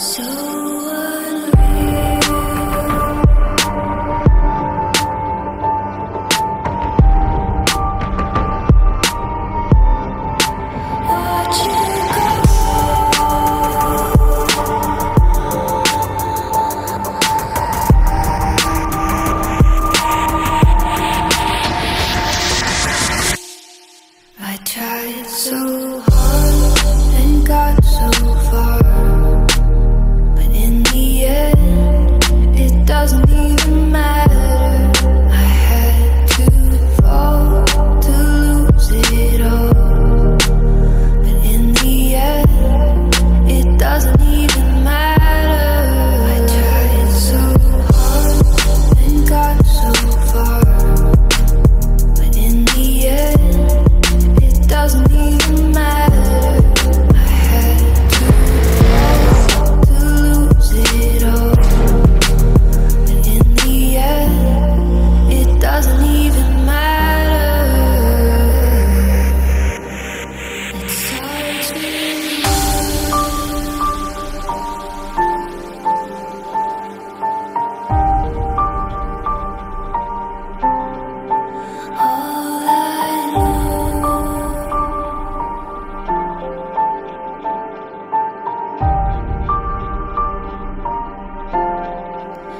So doesn't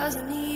doesn't need